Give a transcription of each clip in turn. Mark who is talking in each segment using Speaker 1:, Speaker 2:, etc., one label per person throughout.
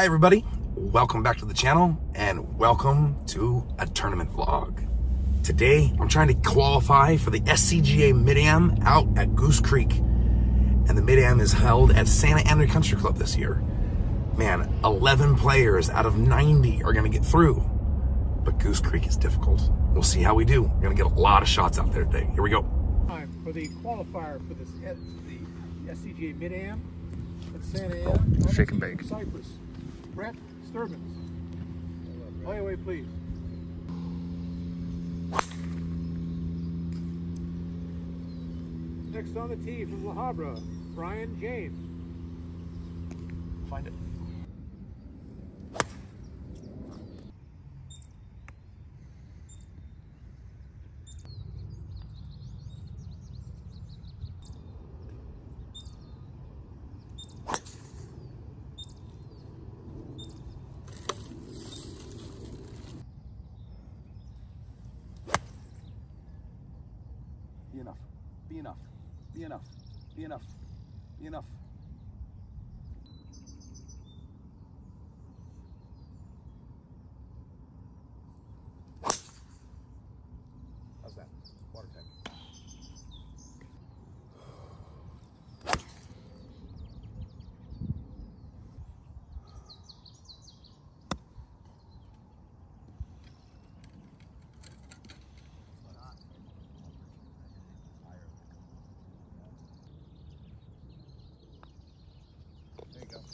Speaker 1: Hi everybody, welcome back to the channel and welcome to a tournament vlog. Today, I'm trying to qualify for the SCGA Mid-Am out at Goose Creek. And the Mid-Am is held at Santa Ana Country Club this year. Man, 11 players out of 90 are gonna get through. But Goose Creek is difficult. We'll see how we do. We're gonna get a lot of shots out there today. Here we go.
Speaker 2: Time for the qualifier for this, the SCGA Mid-Am at Santa Ana.
Speaker 1: shake and bake.
Speaker 2: Cyprus. Brett Sturbins. Play away, please. Next on the tee from La Habra, Brian James.
Speaker 1: Find it.
Speaker 3: Be enough. Be enough. Be enough. Be enough. Be enough.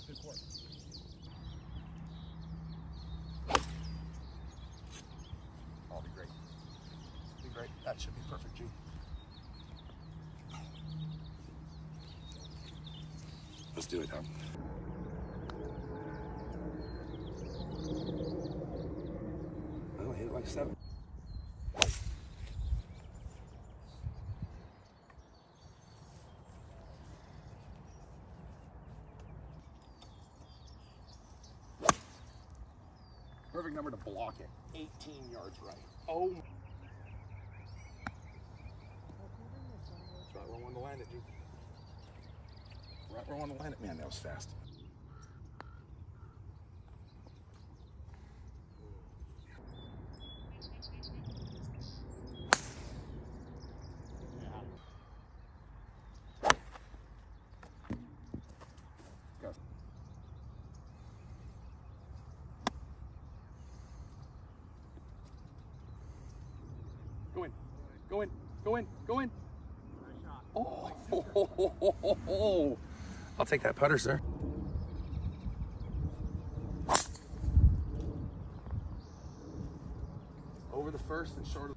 Speaker 3: Good work. Oh, be great. Be great. That should be perfect, G.
Speaker 1: Let's do it, huh? Oh, hit it like seven.
Speaker 3: Perfect number to block it. 18 yards right. Oh. That's right where I wanted to land it, G. Right where I wanted to land it. Man, that was fast. Go in. Go in. Go in. Oh, ho, ho, ho.
Speaker 1: I'll take that putter, sir.
Speaker 3: Over the first and short of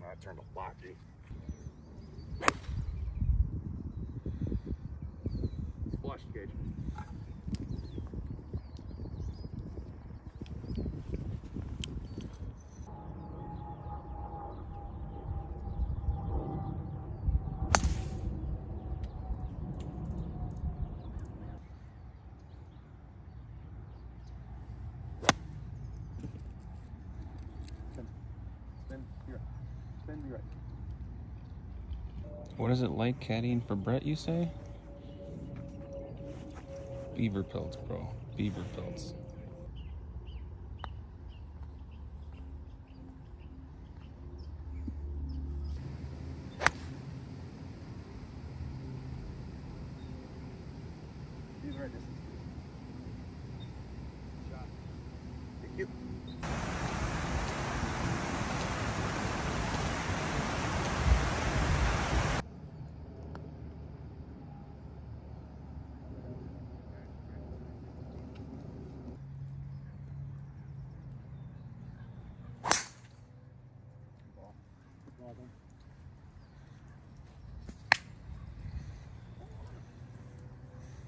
Speaker 3: That turned a lot, G.
Speaker 2: Splash Gage.
Speaker 3: Spin, be right. Be right.
Speaker 4: What is it like caddying for Brett, you say? Beaver pelts, bro. Beaver pelts.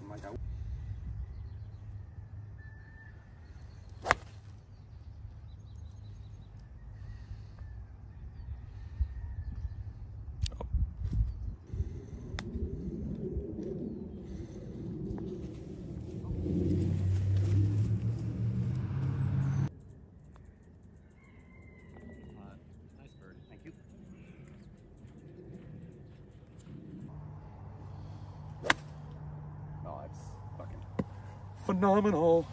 Speaker 3: I'm like, I phenomenal.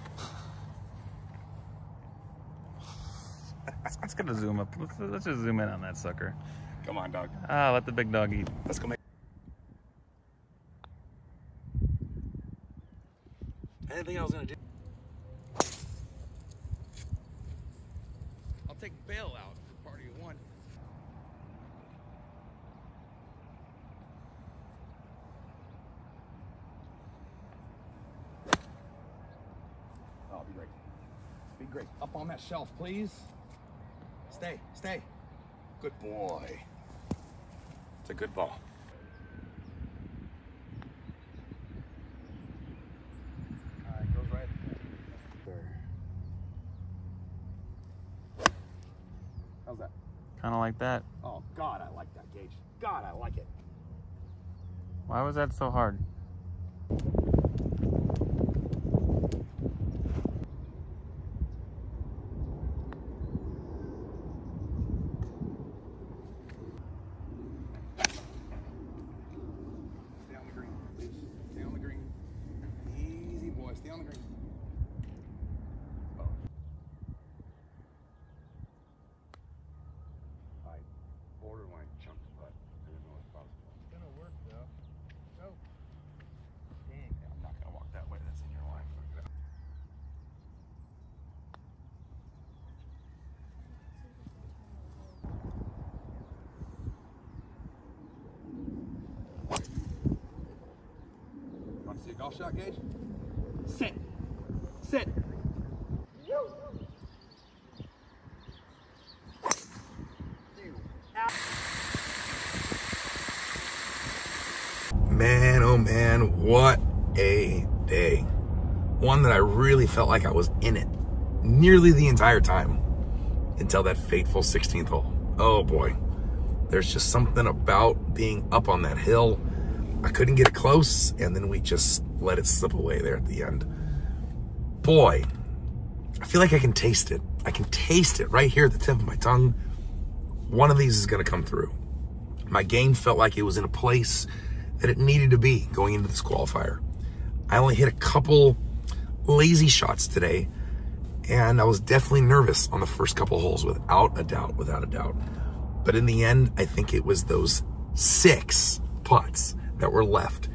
Speaker 4: Let's, let's get zoom up. Let's, let's just zoom in on that sucker.
Speaker 3: Come on, dog.
Speaker 4: Ah, let the big dog eat.
Speaker 3: Let's go make.
Speaker 1: I didn't think I was gonna do.
Speaker 3: I'll take bail out for party of one. Oh, be great. Be great. Up on that shelf, please. Stay, stay. Good boy. It's a good ball. All right, goes right there. How's that?
Speaker 4: Kind of like that.
Speaker 3: Oh, God, I like that, Gage. God, I like it.
Speaker 4: Why was that so hard?
Speaker 3: Stay on the green, please. Stay on the green. Easy, boy. Stay on the green. Oh. I borderline chunked, but I didn't know it was possible.
Speaker 2: It's gonna work though. Go. Dang.
Speaker 3: Yeah, I'm not gonna walk that way. That's in your line. Fuck it up. Want to see a golf shot, Gage? Sit. Sit.
Speaker 1: Man, oh man, what a day. One that I really felt like I was in it nearly the entire time until that fateful 16th hole. Oh boy. There's just something about being up on that hill. I couldn't get it close, and then we just let it slip away there at the end. Boy, I feel like I can taste it. I can taste it right here at the tip of my tongue. One of these is going to come through. My game felt like it was in a place that it needed to be going into this qualifier. I only hit a couple lazy shots today, and I was definitely nervous on the first couple holes without a doubt, without a doubt. But in the end, I think it was those six putts that were left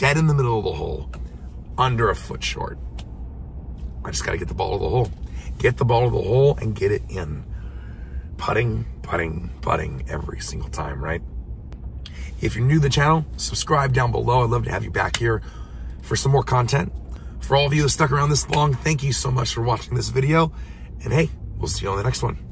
Speaker 1: dead in the middle of the hole, under a foot short. I just got to get the ball to the hole. Get the ball to the hole and get it in. Putting, putting, putting every single time, right? If you're new to the channel, subscribe down below. I'd love to have you back here for some more content. For all of you that stuck around this long, thank you so much for watching this video. And hey, we'll see you on the next one.